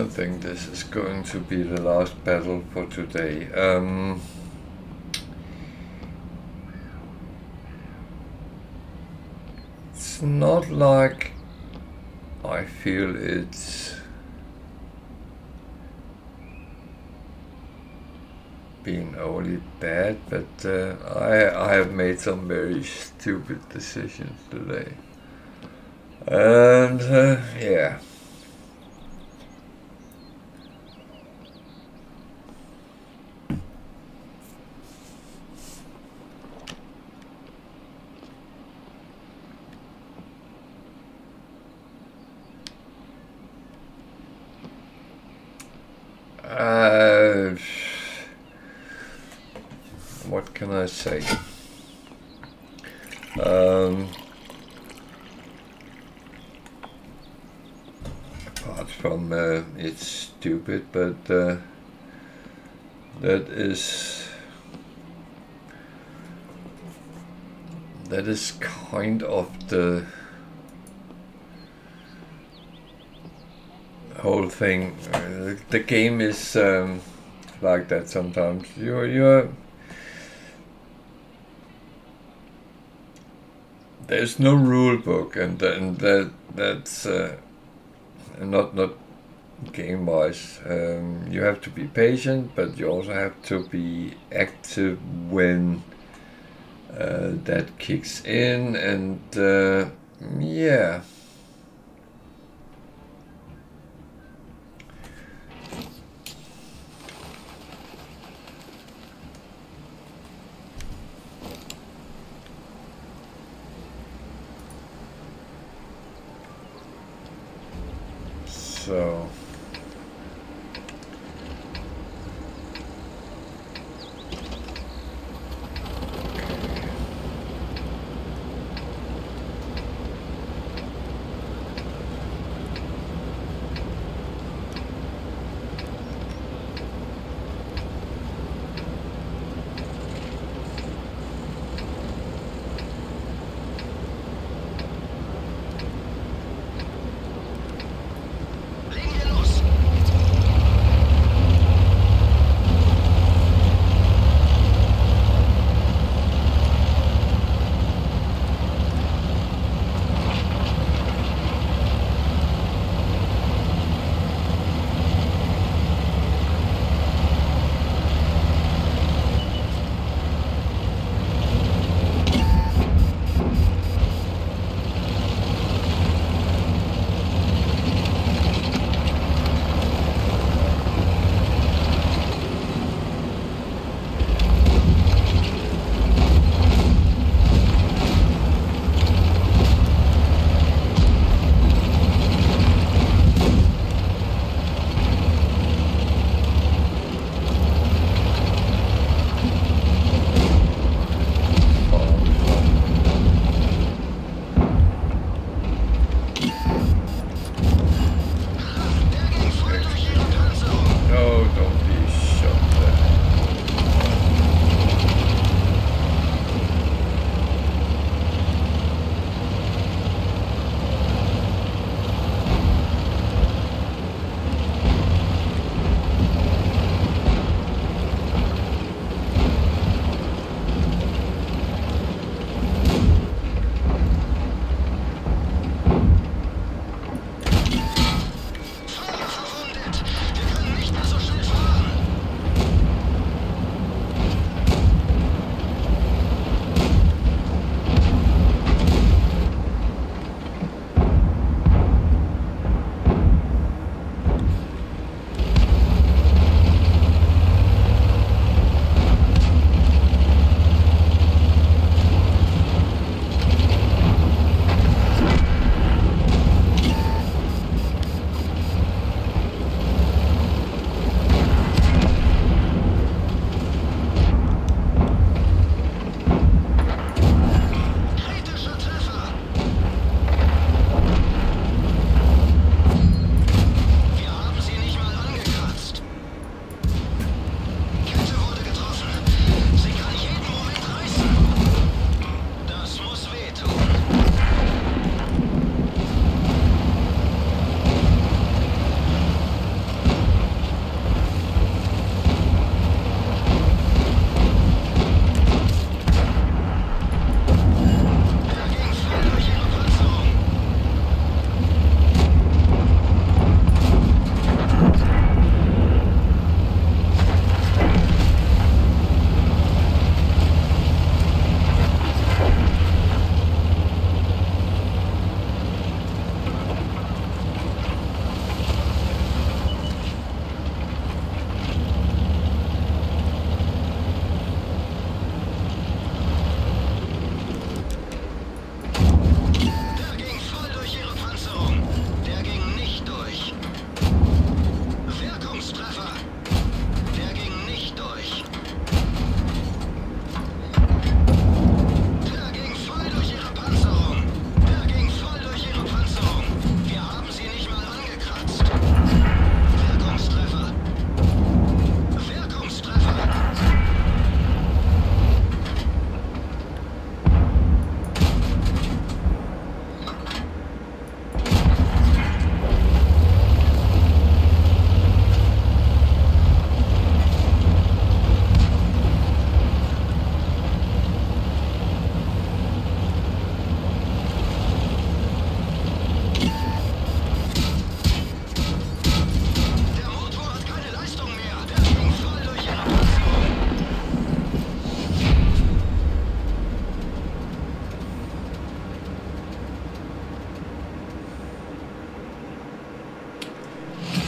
I think this is going to be the last battle for today. Um, it's not like I feel it's been overly bad, but uh, I I have made some very stupid decisions today, and uh, yeah. Uh, I say? Um, apart from uh, it's stupid, but uh, that is that is kind of the whole thing. Uh, the game is um, like that sometimes. You're you're there's no rule book, and and that that's uh, not not game wise. Um, you have to be patient, but you also have to be active when uh, that kicks in, and uh, yeah.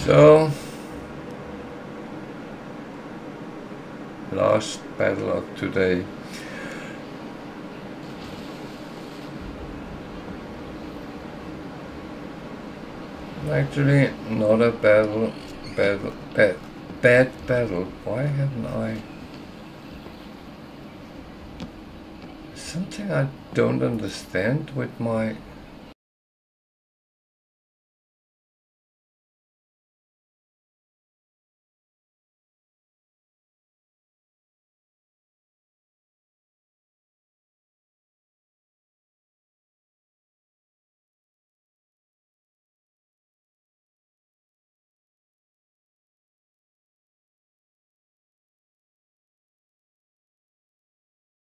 So, last battle of today. Actually, not a battle, battle, bad, bad battle. Why haven't I? Something I don't understand with my